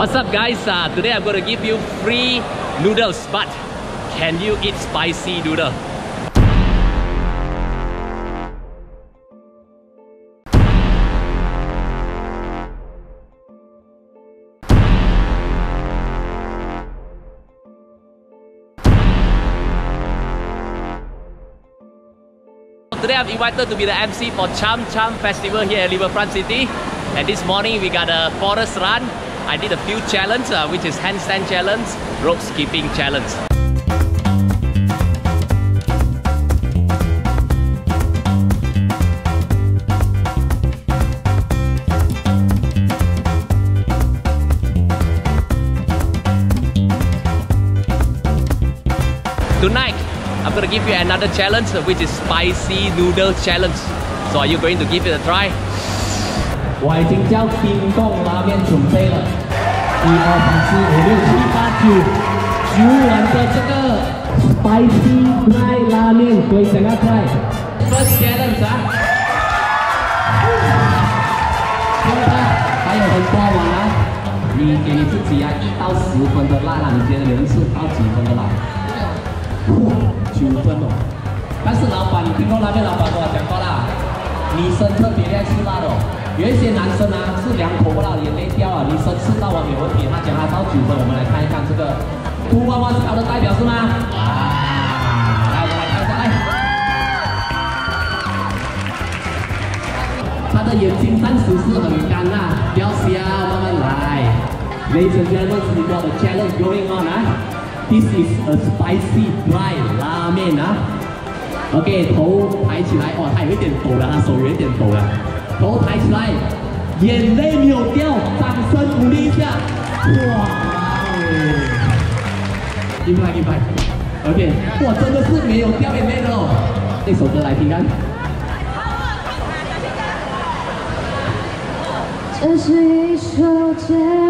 What's up guys? Uh, today I'm to give you free noodles but can you eat spicy noodle? Today I'm invited to be the MC for Cham Cham Festival here at Riverfront City. And this morning we got a forest run. I did a few challenges, uh, which is handstand challenge, rope skipping challenge. Tonight, I'm gonna give you another challenge, which is spicy noodle challenge. So are you going to give it a try? 我已经叫冰冻拉面准备了，一二三四五六七八九，九碗的这个 spicy dry 拉面，可以怎样 try。First challenge 啊，现在还有很多碗啊，你给你自己啊，一到十分的辣啊，你觉得你能吃到几分的辣？九分哦。但是老板，冰冻拉面老板跟我讲过啦，女生特别爱吃辣的哦。有一些男生啊是两口不辣，眼泪掉啊，女生吃到完没问题，他讲他到九分，我们来看一看这个兔娃娃是他的代表是吗？啊，来我们来看一下，来，他的眼睛暂时是很干呐，不要笑，慢慢来。Ladies and gentlemen, we got a challenge going on 啊，This is a spicy dry 拉面啊。OK，头抬起来，哇，他有一点抖了，他手有一点抖了。头抬起来，眼泪没有掉，掌声鼓励一下。哇！一拍一拍，OK，哇，真的是没有掉眼泪的哦。这首歌来听看。这是一首简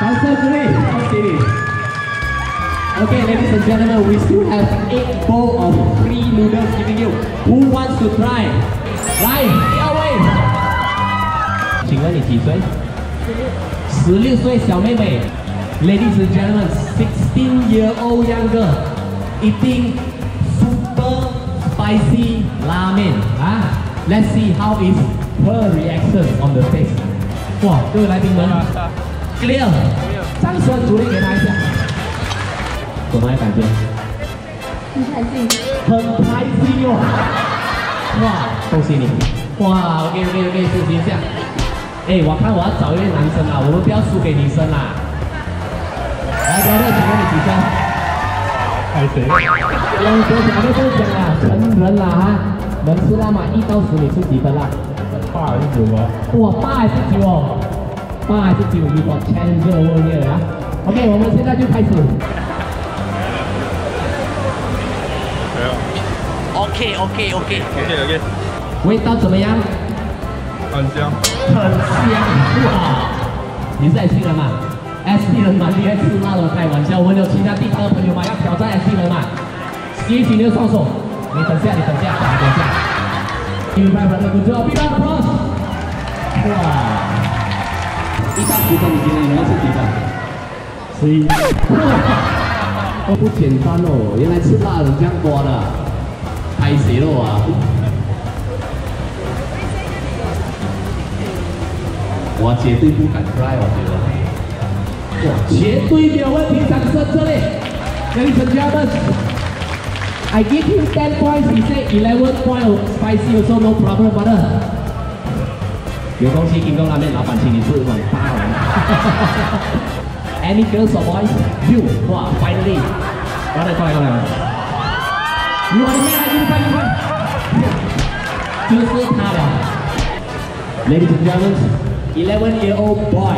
掌声鼓励，恭喜你。Okay, ladies and gentlemen, we still have eight bowl of free noodles giving you. Who wants to try? 来，第二位。请问你几岁？十六岁小妹妹。Ladies and gentlemen, sixteen year old young girl eating super spicy 拉面啊。Let's see how is her reaction on the face. 哇，各位来宾们，clear，掌声鼓励给她一下。怎么样感觉？很开心。很开心哟！哇，恭喜你！哇，OK OK OK，休息一下。哎，我看我要找一位男生啦，我们不要输给女生啦。来，哥哥，请问你几分？还谁？两手讲的都讲啊，成人啦哈，能吃辣吗？一到十你吃几分辣？八还是九啊？哇，八还是九哦？八还是九？你我 challenge over here 啊？OK，我们现在就开始。没有。OK OK OK。OK OK，味道怎么样？很香。很香哇！你是 SP 人吗 S D 人蛮厉害吃辣的，开玩笑。我们有其他地方的朋友吗？要挑战 S D 人吗？举起你的双手，你等下，你等下，你等下。明白了，不错，明白了，哇！一到十分，你觉得你能吃几分？十一。哇，不简单哦，原来吃辣的这样多的，太邪了啊！我绝对不敢 try，我觉得，绝对没有问题，掌声这里，Ladies and gentlemen, I give him ten points, he said eleven point of spicy also no problem, brother。有东西，金宫拉面老板请你吃碗大碗。Any girls or boys? You, 哇，finally，过来过来过来。你往里面来，一块一块，就是他了。Ladies and gentlemen, 11 year old boy,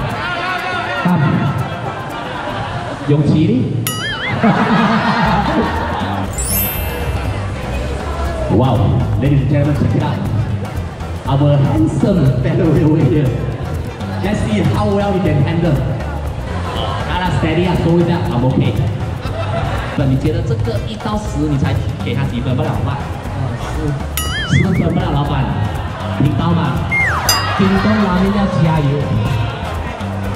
？come，勇气力。wow, ladies and gentlemen, check it out. Our handsome fellow over here. Let's see how well he can handle. 好了，steady 啊，收一下，I'm OK。那你觉得这个一到十，你才给他几分不了，老板？十，十分不了，老板。听到吗？叮咚拉面要加油。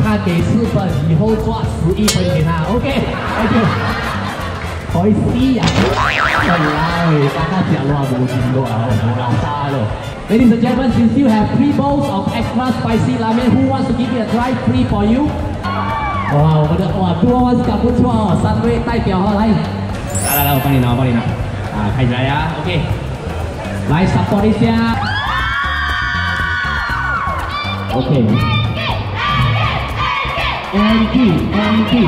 他给四分，以后抓十一分给他，OK，thank you。可以試啊！係啦，大家食咯，冇見過啊，冇鬧沙咯。Ladies and gentlemen, you still have three bowls of extra spicy ramen. Who wants to give it a try? Free for you. 哇，我们的哇多万感不错哦，三位代表哈，来，来来来，我帮你拿，我帮你拿，啊，开起来呀，OK，来 support 一下，OK。Andy Andy，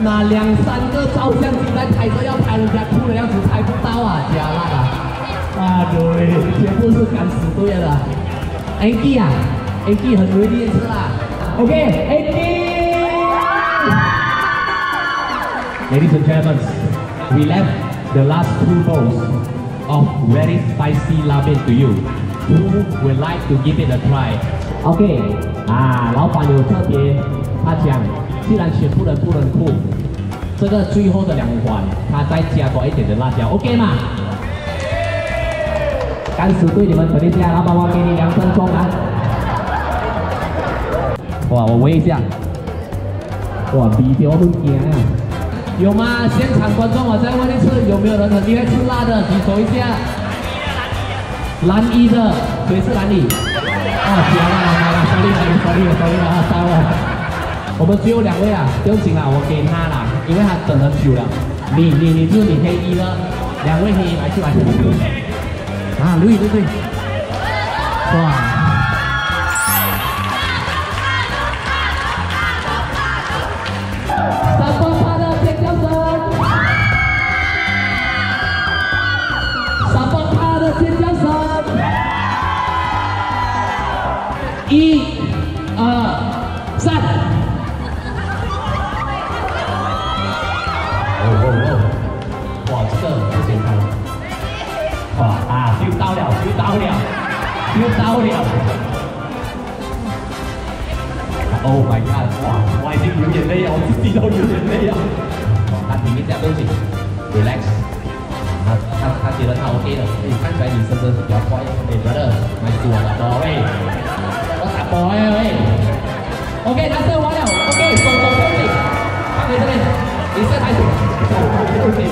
那两三个照相机在拍摄要拍人家哭的样子拍不到啊，加辣啊！啊对，全部是敢死队的。Andy 啊，Andy 很努力吃啦。OK，Andy。Ladies and gentlemen, we left the last two bowls of very spicy ramen to you. Who would like to give it a try? OK，啊，老板有特别，他讲，既然全部人不能吐，这个最后的两环，他再加多一点的辣椒，OK 吗？干死对，你们肯定加，老板我给你两分钟啊！哇，我闻一下，哇，味道都惊啊！有吗？现场观众，我再问一次，有没有人很厉害吃辣的？举手一下。蓝衣的，谁是蓝衣？哦，行了，好了，sorry，sorry，sorry 了，啊，糟了。我们只有两位啊，不用紧啦，我给他啦，因为他等很久了。你你你就是你黑衣的，两位黑衣来去来。啊，刘宇对对。哇。就到了。Oh my god！哇，我已经流眼泪了，我自己都流眼泪了。他停一下，对不起，relax。他他他觉得他 OK 的，你看起来你真的是比较快。哎，brother，买多了，宝贝，我打宝哎喂。OK，他射完了，OK，手手对不起，放在这边，你射台子，手对不起。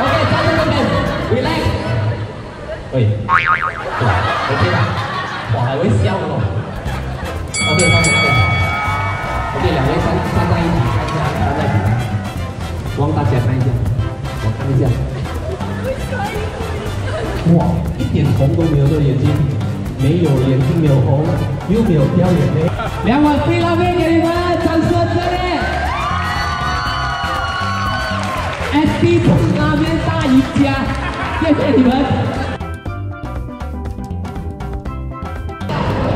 OK，站在这边，relax。喂，对吧？OK 吧？我还会笑的哦。OK，放在那边。OK，两位站站在一起，看一下，站在一起，望大家看一下，我看一下。哇，一点红都没有这眼睛，没有眼睛没有红，又没有掉眼泪。两碗飞拉面给你们，掌声热烈！SD 冲拉面大赢家，谢谢你们。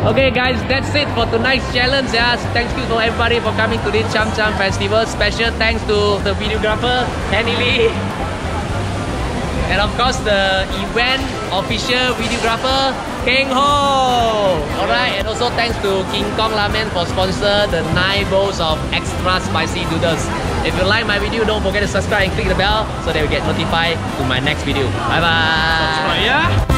Okay, guys, that's it for tonight's challenge. Yeah, thank you for everybody for coming to this Cham Cham Festival. Special thanks to the videographer Henny Lee, and of course the event official videographer Keng Ho. Alright, and also thanks to King Kong Ramen for sponsor the nine bowls of extra spicy noodles. If you like my video, don't forget to subscribe and click the bell so that you get notified to my next video. Bye bye. Yeah.